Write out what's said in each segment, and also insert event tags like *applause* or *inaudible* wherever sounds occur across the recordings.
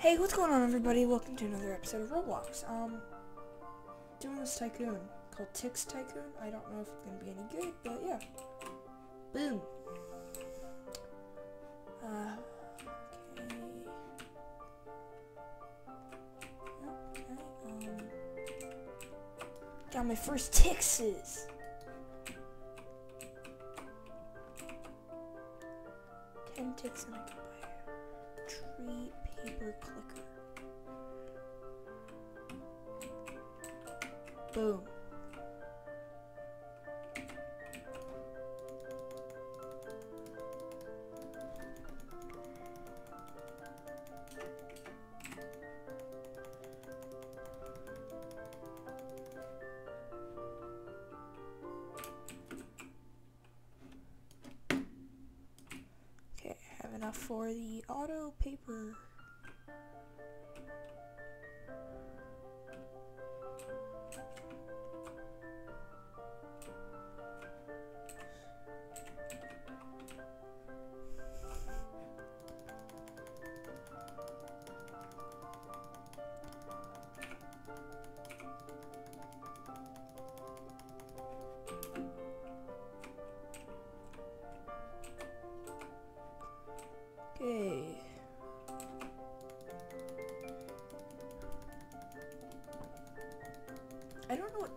Hey, what's going on everybody? Welcome to another episode of Roblox. Um, doing this tycoon called Tix Tycoon. I don't know if it's gonna be any good, but yeah. Boom. Uh, okay. Okay, um, got my first Tixes. Ten Tix and I can buy a tree paper clicker. Boom. Okay, I have enough for the auto paper.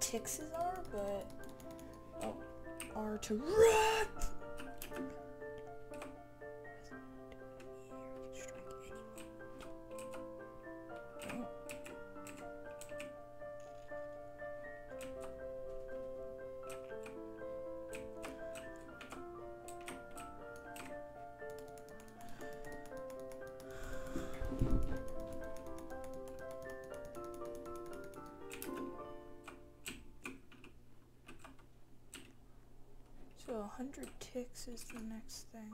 Tixes are, but oh, are to run. 100 Tix is the next thing.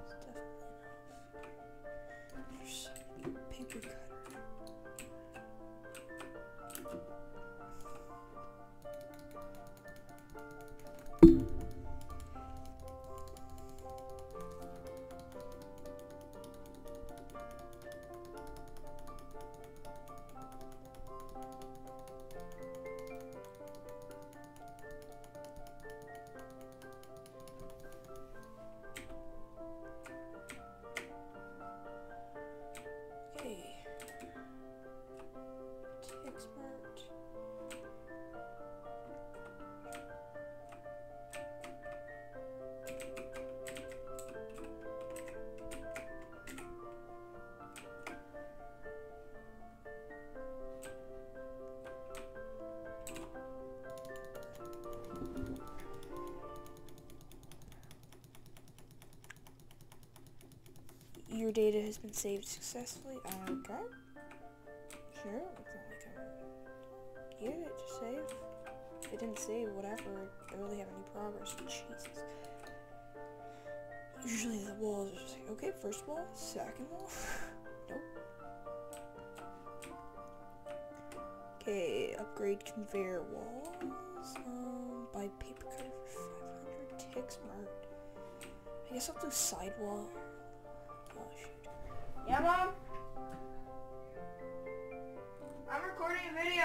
It's definitely enough. There's paper cutter. Your data has been saved successfully. Okay. Sure, get it to save. It didn't save, whatever. I really have any progress. Jesus. Usually the walls are just like, okay, first wall, second wall. *laughs* nope. Okay, upgrade conveyor walls. Um, buy paper cutter for 500 Tix marked. I guess I'll do sidewall. Yeah, Mom? I'm recording a video.